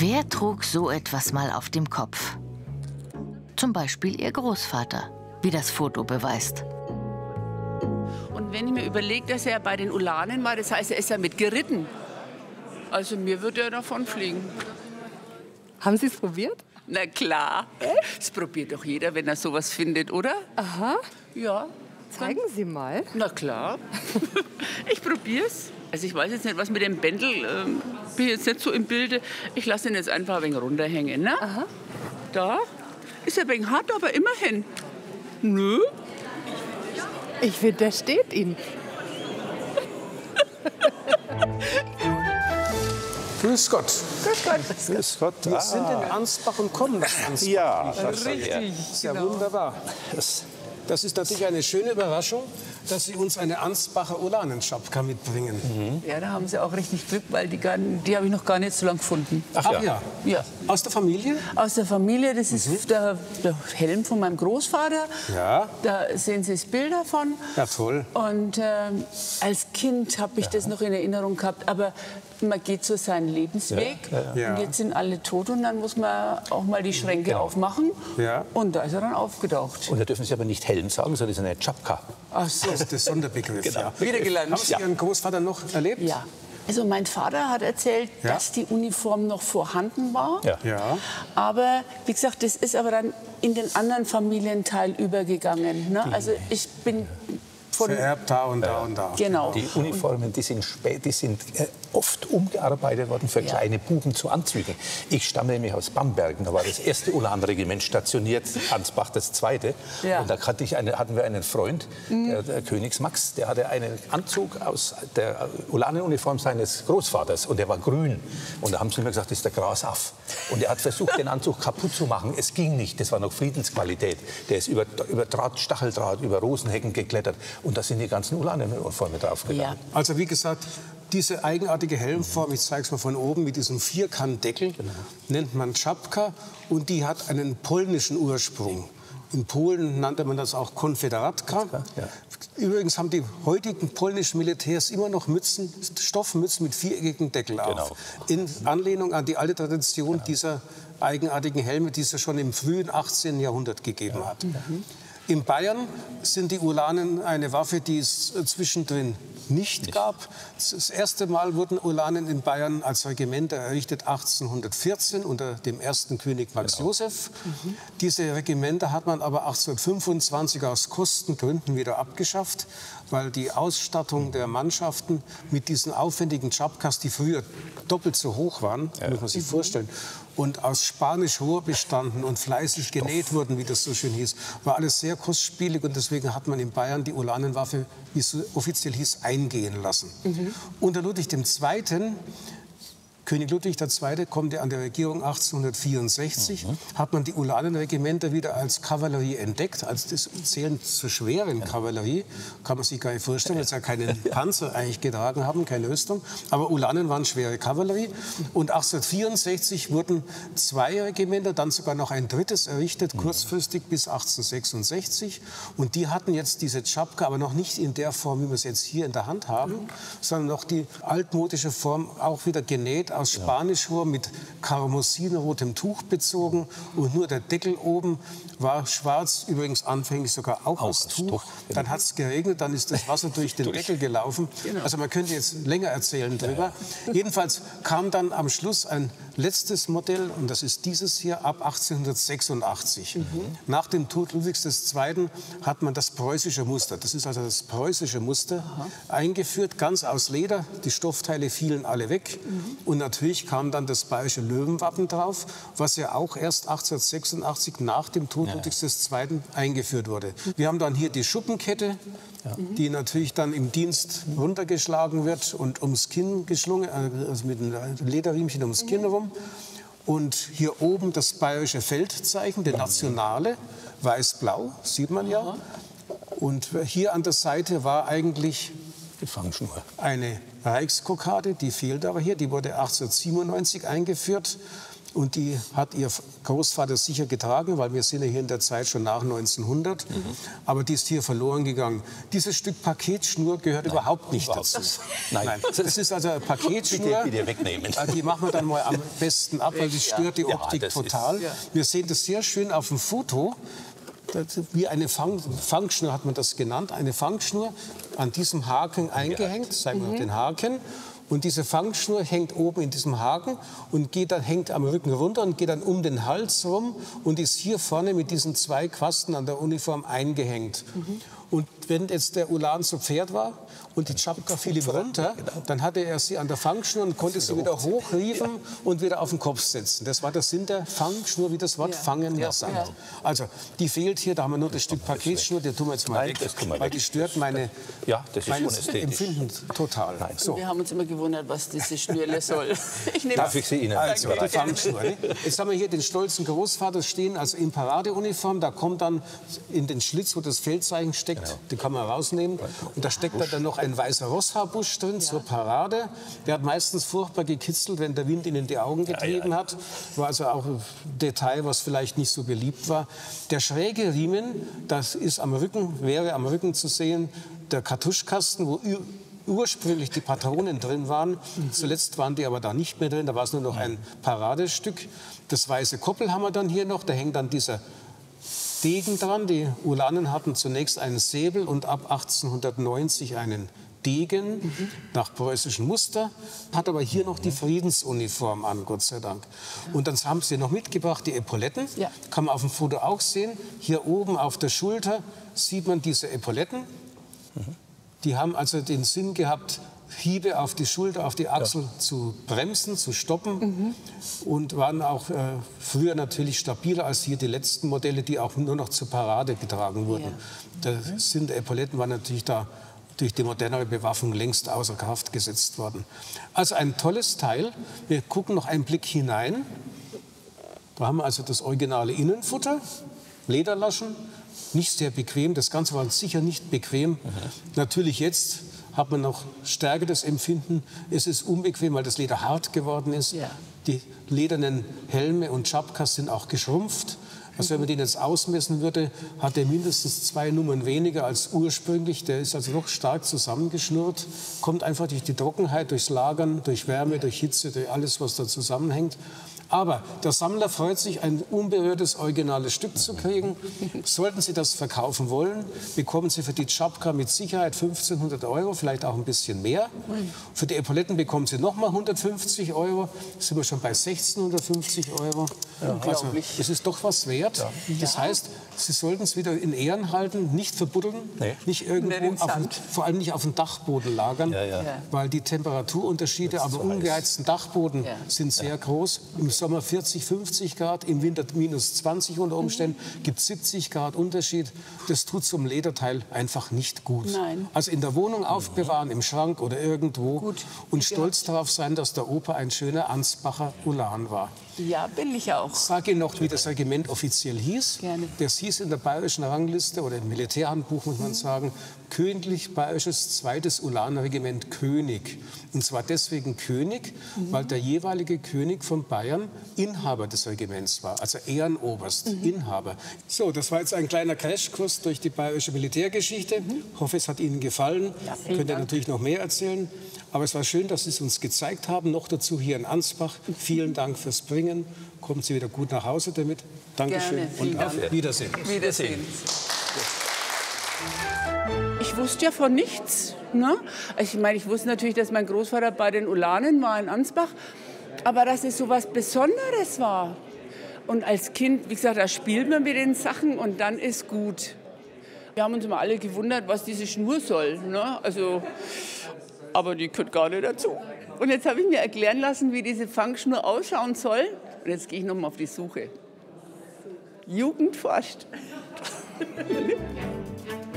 Wer trug so etwas mal auf dem Kopf? Zum Beispiel ihr Großvater, wie das Foto beweist. Und wenn ich mir überlege, dass er bei den Ulanen war, das heißt, er ist ja mit geritten. Also mir würde er davon fliegen. Haben Sie es probiert? Na klar. Das probiert doch jeder, wenn er sowas findet, oder? Aha. Ja. Zeigen Sie mal. Na klar. ich probier's. Also ich weiß jetzt nicht, was mit dem Bändel, ähm, bin jetzt nicht so im Bilde. Ich lasse ihn jetzt einfach ein wenig runterhängen. Ne? Aha. Da ist er ein wenig hart, aber immerhin. Nö. Ich finde, der steht Ihnen. Grüß Gott. Grüß Gott. Grüß Gott. Wir sind in Ansbach und kommen nach Ansbach. Ja, Richtig. ist ja wunderbar. Das, das ist natürlich eine schöne Überraschung, dass Sie uns eine Ansbacher Ulanenschapka mitbringen. Ja, da haben sie auch richtig Glück, weil die, gar, die habe ich noch gar nicht so lange gefunden. Ach ja. Ja. Aus der Familie? Aus der Familie, das ist der, der Helm von meinem Großvater. Ja. Da sehen Sie das Bild davon. Ja, toll. Und ähm, als Kind habe ich das noch in Erinnerung gehabt. Aber man geht so seinen Lebensweg. ja. Und jetzt sind alle tot und dann muss man auch mal die Schränke aufmachen. Ja. Und da ist er dann aufgetaucht. Und da dürfen Sie aber nicht Helm sagen, sondern ist eine Chapka. Ach so. Das ist der Sonderbegriff. Ja. Wieder gelernt. Haben Sie Ihren Großvater noch erlebt? Ja. Also mein Vater hat erzählt, Ja. dass die Uniform noch vorhanden war. Ja. Ja. Aber wie gesagt, das ist aber dann in den anderen Familienteil übergegangen. Ne? Also ich bin von Vererbt da und da und da. genau. Die Uniformen, die sind, spät, die sind äh, oft umgearbeitet worden für kleine Buben zu Anzügen. Ich stamme nämlich aus Bambergen, da war das erste Ulan-Regiment stationiert, Ansbach das zweite. Ja. Mhm. Und da hatte ich eine, hatten wir einen Freund, der, der Königsmax, der hatte einen Anzug aus der Ulanenuniform seines Großvaters und der war grün. Und da haben sie mir gesagt, das ist der Grasaff. Und er hat versucht, den Anzug kaputt zu machen. Es ging nicht, das war noch Friedensqualität. Der ist über, über Draht, Stacheldraht, über Rosenhecken geklettert und da sind die ganzen Ulanenuniformen draufgegangen. ja. Also wie gesagt, diese eigenartige Helmform, ich zeige es mal von oben, mit diesem Vierkantdeckel, nennt man Czapka und die hat einen polnischen Ursprung. In Polen nannte man das auch Konfederatka. ja. Übrigens haben die heutigen polnischen Militärs immer noch Mützen, Stoffmützen mit viereckigen Deckel auf. In Anlehnung an die alte Tradition dieser eigenartigen Helme, die es ja schon im frühen 18. Jahrhundert gegeben hat. In Bayern sind die Ulanen eine Waffe, die es äh, zwischendrin nicht gab. Das erste Mal wurden Ulanen in Bayern als Regimenter errichtet 1814 unter dem ersten König Max Joseph. Diese Regimenter hat man aber 1825 aus Kostengründen wieder abgeschafft, weil die Ausstattung der Mannschaften mit diesen aufwendigen Chapkas, die früher doppelt so hoch waren, muss man sich vorstellen, und aus Spanisch Rohr bestanden und fleißig genäht wurden, wie das so schön hieß, war alles sehr kostspielig und deswegen hat man in Bayern die Ulanenwaffe, wie es offiziell hieß, eingehen lassen. Unter Ludwig II. König Ludwig II. kommt ja an der Regierung 1864, hat man die Ulanenregimenter wieder als Kavallerie entdeckt. Also das zählen zur schweren Kavallerie, kann man sich gar nicht vorstellen, weil sie ja keinen Panzer eigentlich getragen haben, keine Rüstung. Aber Ulanen waren schwere Kavallerie. Und 1864 wurden zwei Regimenter, dann sogar noch ein drittes errichtet, kurzfristig bis 1866. Und die hatten jetzt diese Tschapka, aber noch nicht in der Form, wie wir es jetzt hier in der Hand haben, sondern noch die altmodische Form, auch wieder genäht aus Spanischrohr mit karmosinrotem Tuch bezogen und nur der Deckel oben war schwarz, übrigens anfänglich sogar auch, aus aus Tuch. Tuch, Dann hat es geregnet, dann ist das Wasser durch den Deckel gelaufen. Also man könnte jetzt länger erzählen drüber. Jedenfalls kam dann am Schluss ein letztes Modell und das ist dieses hier ab 1886. Nach dem Tod Ludwigs II. hat man das preußische Muster, das ist also das preußische Muster, eingeführt, ganz aus Leder. Die Stoffteile fielen alle weg und natürlich kam dann das bayerische Löwenwappen drauf, was ja auch erst 1886 nach dem Tod Ludwigs II. eingeführt wurde. Wir haben dann hier die Schuppenkette, die natürlich dann im Dienst runtergeschlagen wird und ums Kinn geschlungen, also mit einem Lederriemchen ums Kinn herum. Und hier oben das bayerische Feldzeichen, der Nationale, weiß-blau, sieht man ja. Und hier an der Seite war eigentlich eine Reichskokade, die fehlt aber hier, die wurde 1897 eingeführt. Und die hat ihr Großvater sicher getragen, weil wir sind ja hier in der Zeit schon nach 1900. Mhm. Aber die ist hier verloren gegangen. Dieses Stück Paketschnur gehört Nein, überhaupt nicht überhaupt dazu. Nein. Nein. Das ist also eine Paketschnur. Bitte, bitte wegnehmen. Äh, die machen wir dann mal am besten ab, weil die stört die Optik ja, total. Ist, ja. Wir sehen das sehr schön auf dem Foto wie eine Fang, Fangschnur hat man das genannt, eine Fangschnur an diesem Haken eingehängt, zeigen wir mhm. den Haken. Und diese Fangschnur hängt oben in diesem Haken und geht dann, hängt am Rücken runter und geht dann um den Hals rum und ist hier vorne mit diesen zwei Quasten an der Uniform eingehängt. Mhm. Und wenn jetzt der Ulan zu Pferd war und die Tschapka fiel ihm runter, genau. dann hatte er sie an der Fangschnur und konnte sie wieder hochriefen und wieder auf den Kopf setzen. Das war der Sinn der Fangschnur, wie das Wort ja. fangen ja sagt. Also die fehlt hier, da haben wir nur das Stück Paketschnur, die tun wir jetzt mal Nein, weg, weil die stört meine, ja, das ist Empfinden total. Nein. So. Wir haben uns immer gewundert, was diese Schnürle soll. Ich Darf ich sie Ihnen also, die Fangschnur. Ne? Jetzt haben wir hier den stolzen Großvater stehen, also in Paradeuniform. Da kommt dann in den Schlitz, wo das Feldzeichen steckt, Genau. Den kann man rausnehmen. Und da steckt dann noch ein weißer Rosshaarbusch drin ja. zur Parade. Der hat meistens furchtbar gekitzelt, wenn der Wind ihn in die Augen getrieben hat. War also auch ein Detail, was vielleicht nicht so beliebt war. Der schräge Riemen, das ist am Rücken, wäre am Rücken zu sehen, der Kartuschkasten, wo ursprünglich die Patronen drin waren. Zuletzt waren die aber da nicht mehr drin, da war es nur noch ein Paradestück. Das weiße Koppel haben wir dann hier noch, da hängt dann dieser Degen dran. Die Ulanen hatten zunächst einen Säbel und ab 1890 einen Degen mhm. nach preußischem Muster, hat aber hier noch die Friedensuniform an, Gott sei Dank. Und dann haben sie noch mitgebracht die Epauletten, ja. kann man auf dem Foto auch sehen. Hier oben auf der Schulter sieht man diese Epauletten. Mhm. Die haben also den Sinn gehabt, Hiebe auf die Schulter, auf die Achsel ja. zu bremsen, zu stoppen mhm. und waren auch äh, früher natürlich stabiler als hier die letzten Modelle, die auch nur noch zur Parade getragen wurden. Ja. Der mhm. Sinn der Epauletten war natürlich da durch die modernere Bewaffnung längst außer Kraft gesetzt worden. Also ein tolles Teil. Wir gucken noch einen Blick hinein. Da haben wir also das originale Innenfutter, Lederlaschen, nicht sehr bequem. Das Ganze war sicher nicht bequem. Mhm. Natürlich jetzt hat man noch stärker das Empfinden, es ist unbequem, weil das Leder hart geworden ist. Ja. Die ledernen Helme und Chapkas sind auch geschrumpft. Also wenn man den jetzt ausmessen würde, hat er mindestens zwei Nummern weniger als ursprünglich. Der ist also noch stark zusammengeschnurrt, kommt einfach durch die Trockenheit, durchs Lagern, durch Wärme, durch Hitze, durch alles, was da zusammenhängt. Aber der Sammler freut sich, ein unberührtes, originales Stück zu kriegen. Sollten Sie das verkaufen wollen, bekommen Sie für die Czapka mit Sicherheit 1500 Euro, vielleicht auch ein bisschen mehr. Für die Epauletten bekommen Sie noch mal 150 Euro. Sind wir schon bei 1650 Euro. Ja, also, es ist doch was wert. Ja. Das heißt, Sie sollten es wieder in Ehren halten, nicht verbuddeln, nee. nicht irgendwo, auf, vor allem nicht auf dem Dachboden lagern, ja, weil die Temperaturunterschiede am ungeheizten Dachboden sind sehr groß. Im Sommer 40, 50 Grad, im Winter minus 20 unter Umständen, mhm. gibt 70 Grad Unterschied. Das tut zum Lederteil einfach nicht gut. Nein. Also in der Wohnung aufbewahren, im Schrank oder irgendwo gut. und stolz darauf sein, dass der Opa ein schöner Ansbacher Ulan war. Ja, bin ich auch. Sag Ihnen noch, wie das Regiment offiziell hieß. Gerne. Das hieß in der bayerischen Rangliste oder im Militärhandbuch, muss man mhm. sagen, Königlich Bayerisches Zweites Ulanregiment König. Und zwar deswegen König, mhm. weil der jeweilige König von Bayern Inhaber des Regiments war, also Ehrenoberst, mhm. Inhaber. So, das war jetzt ein kleiner Crashkurs durch die bayerische Militärgeschichte. Mhm. Ich hoffe, es hat Ihnen gefallen. Ja, Könnt ihr natürlich noch mehr erzählen. Aber es war schön, dass Sie es uns gezeigt haben. Noch dazu hier in Ansbach. Vielen Dank fürs Bringen. Kommen Sie wieder gut nach Hause damit. Dankeschön und auf Wiedersehen. Wiedersehen. Ich wusste ja von nichts. Ne? Ich meine, ich wusste natürlich, dass mein Großvater bei den Ulanen war in Ansbach. Aber dass es so was Besonderes war. Und als Kind, wie gesagt, da spielt man mit den Sachen und dann ist gut. Wir haben uns immer alle gewundert, was diese Schnur soll. Ne? Also, aber die gehört gar nicht dazu. Und jetzt habe ich mir erklären lassen, wie diese Fangschnur ausschauen soll. Und jetzt gehe ich noch mal auf die Suche. Jugend forscht.